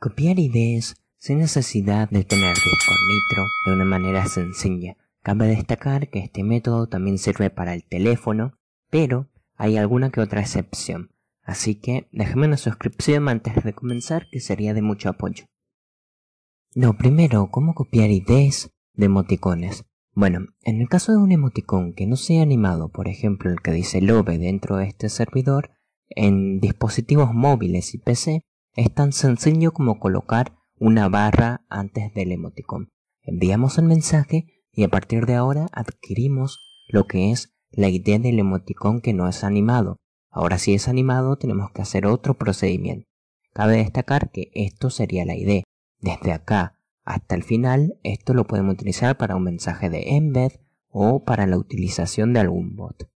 Copiar ideas sin necesidad de tener disco nitro de una manera sencilla. Cabe destacar que este método también sirve para el teléfono, pero hay alguna que otra excepción. Así que déjame una suscripción antes de comenzar que sería de mucho apoyo. Lo primero, ¿cómo copiar ideas de emoticones? Bueno, en el caso de un emoticón que no sea animado, por ejemplo el que dice Love dentro de este servidor, en dispositivos móviles y PC, es tan sencillo como colocar una barra antes del emoticón. Enviamos el mensaje y a partir de ahora adquirimos lo que es la idea del emoticón que no es animado. Ahora si es animado tenemos que hacer otro procedimiento. Cabe destacar que esto sería la idea. Desde acá hasta el final esto lo podemos utilizar para un mensaje de embed o para la utilización de algún bot.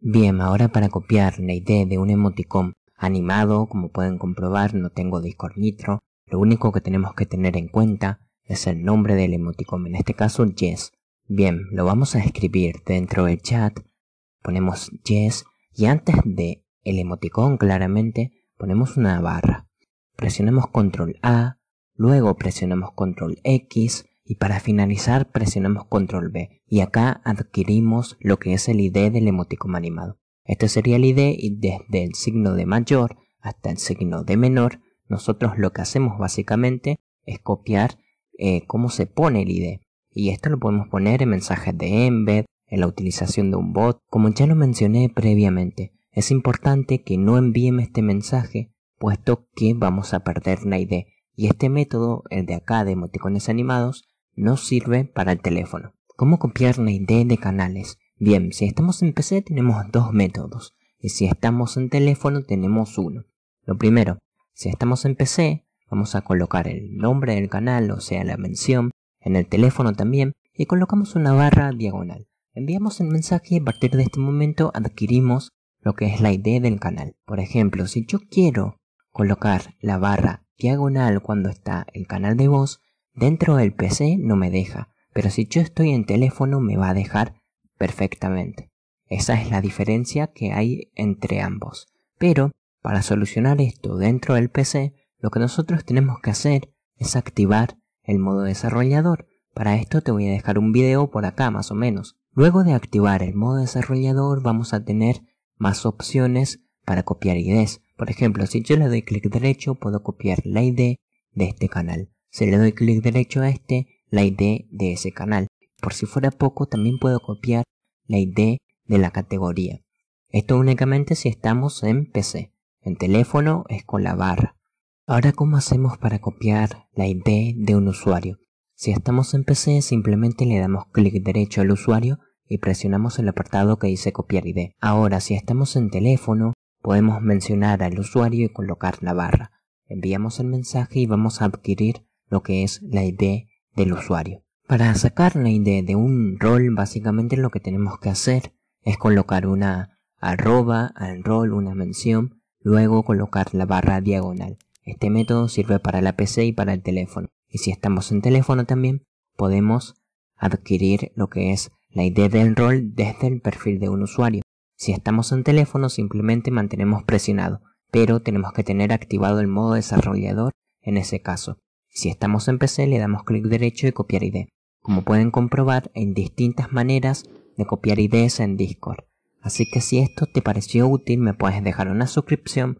Bien, ahora para copiar la idea de un emoticón animado, como pueden comprobar no tengo Discord Nitro, lo único que tenemos que tener en cuenta es el nombre del emoticón, en este caso Yes. Bien, lo vamos a escribir dentro del chat, ponemos Yes y antes de el emoticón claramente ponemos una barra. Presionamos control A, luego presionamos control X y para finalizar presionamos control B y acá adquirimos lo que es el ID del emoticón animado. Este sería el ID y desde el signo de mayor hasta el signo de menor nosotros lo que hacemos básicamente es copiar eh, cómo se pone el ID. Y esto lo podemos poner en mensajes de embed, en la utilización de un bot. Como ya lo mencioné previamente, es importante que no envíen este mensaje, puesto que vamos a perder la ID. Y este método, el de acá de emoticones animados, no sirve para el teléfono. ¿Cómo copiar la ID de canales? Bien, si estamos en PC tenemos dos métodos. Y si estamos en teléfono tenemos uno. Lo primero, si estamos en PC, vamos a colocar el nombre del canal, o sea, la mención, en el teléfono también, y colocamos una barra diagonal. Enviamos el mensaje y a partir de este momento adquirimos lo que es la ID del canal. Por ejemplo, si yo quiero colocar la barra diagonal cuando está el canal de voz, dentro del PC no me deja, pero si yo estoy en teléfono me va a dejar perfectamente. Esa es la diferencia que hay entre ambos. Pero para solucionar esto dentro del PC, lo que nosotros tenemos que hacer es activar el modo desarrollador. Para esto te voy a dejar un video por acá más o menos. Luego de activar el modo desarrollador vamos a tener más opciones para copiar IDs. Por ejemplo, si yo le doy clic derecho puedo copiar la ID de este canal. Si le doy clic derecho a este, la ID de ese canal. Por si fuera poco, también puedo copiar la ID de la categoría. Esto únicamente si estamos en PC. En teléfono es con la barra. Ahora, ¿cómo hacemos para copiar la ID de un usuario? Si estamos en PC, simplemente le damos clic derecho al usuario y presionamos el apartado que dice copiar ID. Ahora, si estamos en teléfono, podemos mencionar al usuario y colocar la barra. Enviamos el mensaje y vamos a adquirir lo que es la ID del usuario. Para sacar la ID de un rol, básicamente lo que tenemos que hacer es colocar una arroba al rol, una mención, Luego colocar la barra diagonal. Este método sirve para la PC y para el teléfono. Y si estamos en teléfono también, podemos adquirir lo que es la ID del rol desde el perfil de un usuario. Si estamos en teléfono simplemente mantenemos presionado, pero tenemos que tener activado el modo desarrollador en ese caso. Si estamos en PC le damos clic derecho y copiar ID. Como pueden comprobar, hay distintas maneras de copiar IDs en Discord. Así que si esto te pareció útil me puedes dejar una suscripción